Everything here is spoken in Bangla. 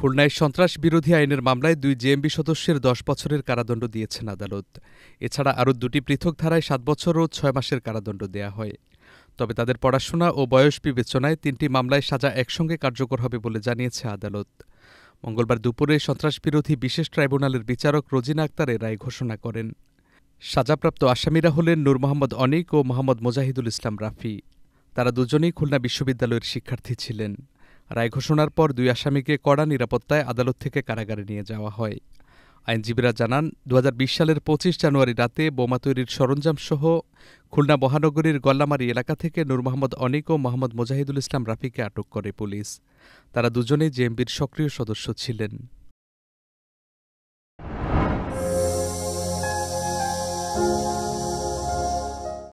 খুলনায় সন্ত্রাস বিরোধী আইনের মামলায় দুই জেএমবি সদস্যের দশ বছরের কারাদণ্ড দিয়েছেন আদালত। এছাড়া আরও দুটি পৃথক ধারায় সাত বছর ও ছয় মাসের কারাদণ্ড দেয়া হয়। তবে তাদের পড়াশোনা ও বয়স বিবেচনায় তিনটি মামলায় সাজা একসঙ্গে কার্যকর হবে বলে জানিয়েছে আদালত। মঙ্গলবার দুপুরে সন্ত্রাসবিরোধী বিশেষ ট্রাইব্যুনালের বিচারক রোজিনা আক্তার রায় ঘোষণা করেন। সাজাপ্রাপ্ত আসামিরা হলেন নূর মোহাম্মদ অনিক ও মোহাম্মদ মোজাহিদুল ইসলাম রাফি। তারা দুজনেই খুলনা বিশ্ববিদ্যালয়ের শিক্ষার্থী ছিলেন। রায় ঘোষণার পর দুই আসামিকে কড়া নিরাপত্তায় আদালত থেকে কারাগারে নিয়ে যাওয়া হয়। আইনজীবীরা জানান দু হাজার বিশ সালের পঁচিশ জানুয়ারি রাতে বোমা তৈরির সরঞ্জামসহ খুলনা মহানগরীর গল্লামারি এলাকা থেকে নূর মোহাম্মদ অনিক ও মোহাম্মদ মোজাহিদুল ইসলাম রাফিকে আটক করে পুলিশ। তারা দুজনেই জেএমবির সক্রিয় সদস্য ছিলেন।